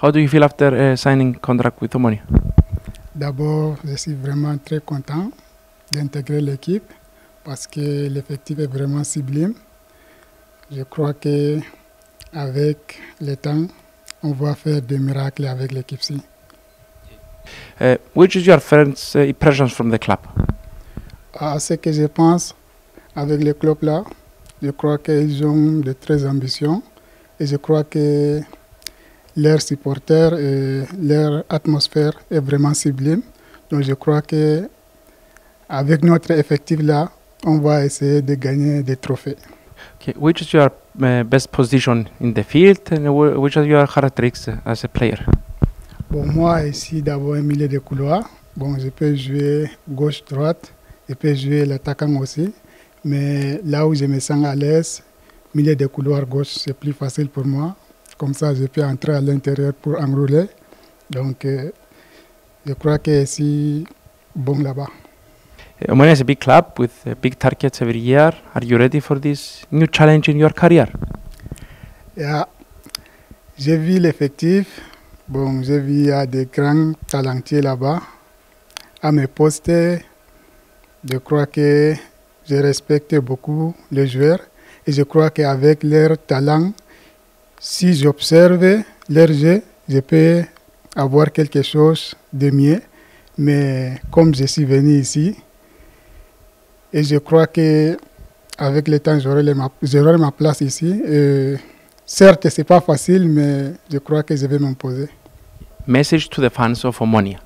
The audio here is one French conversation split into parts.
How do you feel after uh, signing contract with Omonia? D'abord, je suis vraiment très content d'intégrer l'équipe parce que l'effectif est vraiment sublime. Je crois que avec le temps, on va faire des miracles avec l'équipe-ci. Uh, which is your first uh, impressions from the club? À ce que je pense avec le club-là, je crois qu'ils ont de très ambitions et je crois que leurs supporters et leur atmosphère est vraiment sublime. Donc je crois que avec notre effectif là, on va essayer de gagner des trophées. Okay. Which is your uh, best position in the field and wh- which are your characteristics as a player? Bon, moi ici d'abord un milieu de couloir. Bon, je peux jouer gauche-droite, je peux jouer l'attaquant aussi. Mais là où je me sens à l'aise, milieu de couloir gauche, c'est plus facile pour moi. Comme ça, je peux entrer à l'intérieur pour enrouler. Donc, euh, je crois que c'est bon là-bas. Uh, Omonia is a big club with uh, big targets every year. Are you ready for this new challenge in your career? Yeah. J'ai vu l'effectif. Bon, j'ai vu il y a des grands talentueux là-bas. À mes postes, je crois que je respecte beaucoup les joueurs et je crois qu'avec leur talent, si j'observe leur jeu, je peux avoir quelque chose de mieux. Mais comme je suis venu ici, et je crois que avec le temps, j'aurai ma, ma place ici. Et certes, c'est pas facile, mais je crois que je vais m'imposer. Message to the fans of Omonia.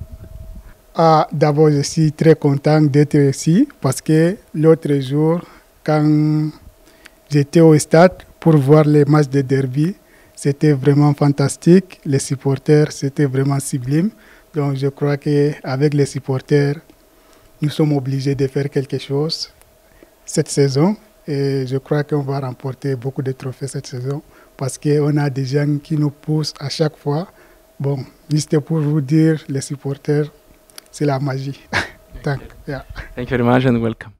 Ah, D'abord, je suis très content d'être ici parce que l'autre jour, quand j'étais au stade pour voir les matchs de derby, c'était vraiment fantastique. Les supporters, c'était vraiment sublime. Donc, je crois qu'avec les supporters, nous sommes obligés de faire quelque chose cette saison. Et je crois qu'on va remporter beaucoup de trophées cette saison parce qu'on a des gens qui nous poussent à chaque fois. Bon, juste pour vous dire, les supporters, c'est la magie. Thank, you very much and welcome.